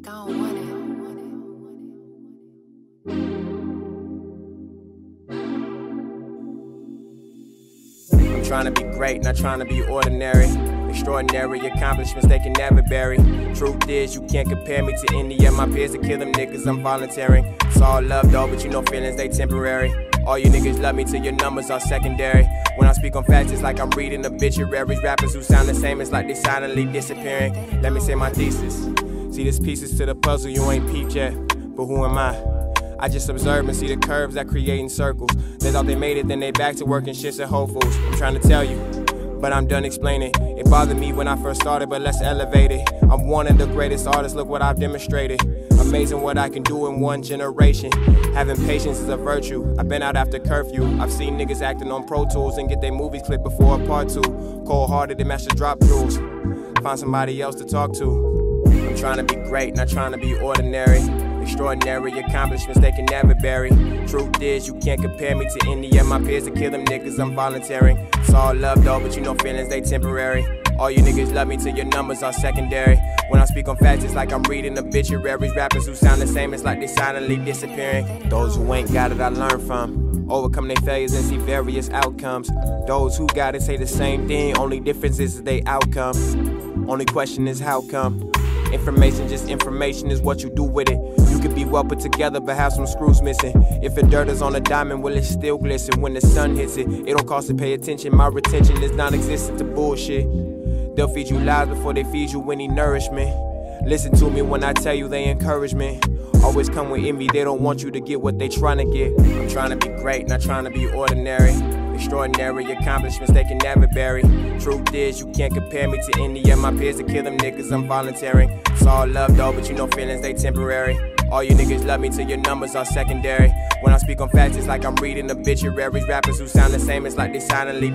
like I don't want it. I'm trying to be great, not trying to be ordinary. Extraordinary accomplishments they can never bury. Truth is, you can't compare me to any of my peers to kill them niggas. I'm volunteering. It's all love though, but you know feelings they temporary. All you niggas love me till your numbers are secondary. When I speak on facts, it's like I'm reading obituaries. Rappers who sound the same, it's like they silently disappearing. Let me say my thesis. See, this pieces to the puzzle you ain't peeped yet. But who am I? I just observe and see the curves that creating circles. They thought they made it, then they back to working shits at Whole Foods. I'm trying to tell you, but I'm done explaining. It bothered me when I first started, but let's elevate it. I'm one of the greatest artists, look what I've demonstrated. Amazing what I can do in one generation. Having patience is a virtue. I've been out after curfew. I've seen niggas acting on Pro Tools and get their movies clipped before a part two. Cold hearted and the drop rules. Find somebody else to talk to. Trying to be great, not trying to be ordinary. Extraordinary accomplishments they can never bury. Truth is, you can't compare me to any of my peers to kill them niggas. I'm volunteering. It's all love though, but you know feelings they temporary. All you niggas love me till your numbers are secondary. When I speak on facts, it's like I'm reading obituaries. Rappers who sound the same, it's like they silently disappearing. Those who ain't got it, I learn from. Overcome their failures and see various outcomes. Those who got it say the same thing, only difference is they outcome. Only question is how come. Information, just information is what you do with it. You could be well put together, but have some screws missing. If the dirt is on a diamond, will it still glisten when the sun hits it? It don't cost to pay attention. My retention is non existent to bullshit. They'll feed you lies before they feed you any nourishment. Listen to me when I tell you they encouragement. Always come with envy, they don't want you to get what they trying to get. I'm trying to be great, not trying to be ordinary. Extraordinary accomplishments they can never bury. Truth is, you can't compare me to any of my peers to kill them niggas. I'm volunteering. It's all love though, but you know feelings they temporary. All you niggas love me till your numbers are secondary. When I speak on facts, it's like I'm reading obituaries. Rappers who sound the same, it's like they silently